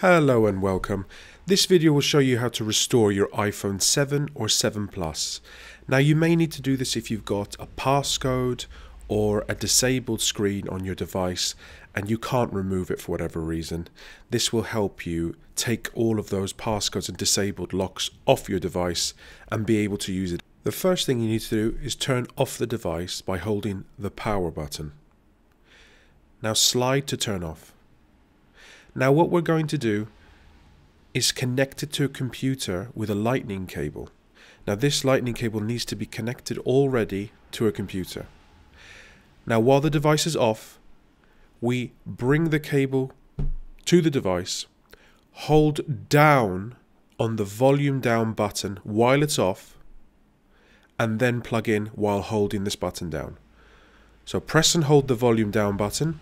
Hello and welcome. This video will show you how to restore your iPhone 7 or 7 Plus. Now you may need to do this if you've got a passcode or a disabled screen on your device and you can't remove it for whatever reason. This will help you take all of those passcodes and disabled locks off your device and be able to use it. The first thing you need to do is turn off the device by holding the power button. Now slide to turn off. Now what we're going to do is connect it to a computer with a lightning cable. Now this lightning cable needs to be connected already to a computer. Now while the device is off, we bring the cable to the device, hold down on the volume down button while it's off, and then plug in while holding this button down. So press and hold the volume down button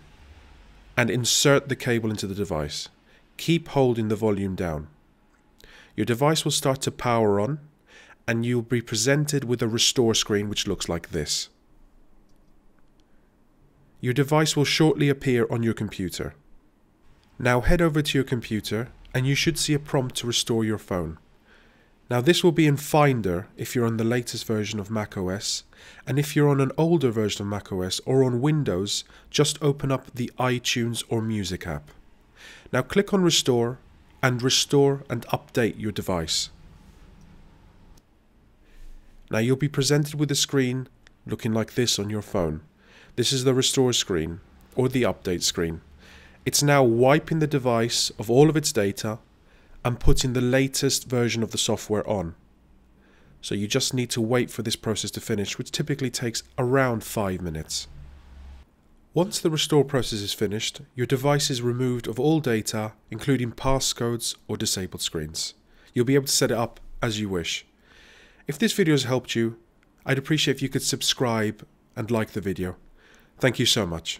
and insert the cable into the device. Keep holding the volume down. Your device will start to power on and you'll be presented with a restore screen which looks like this. Your device will shortly appear on your computer. Now head over to your computer and you should see a prompt to restore your phone. Now this will be in Finder if you're on the latest version of macOS, and if you're on an older version of macOS or on Windows, just open up the iTunes or Music app. Now click on Restore and restore and update your device. Now you'll be presented with a screen looking like this on your phone. This is the restore screen or the update screen. It's now wiping the device of all of its data and putting the latest version of the software on. So you just need to wait for this process to finish, which typically takes around 5 minutes. Once the restore process is finished, your device is removed of all data, including passcodes or disabled screens. You'll be able to set it up as you wish. If this video has helped you, I'd appreciate if you could subscribe and like the video. Thank you so much.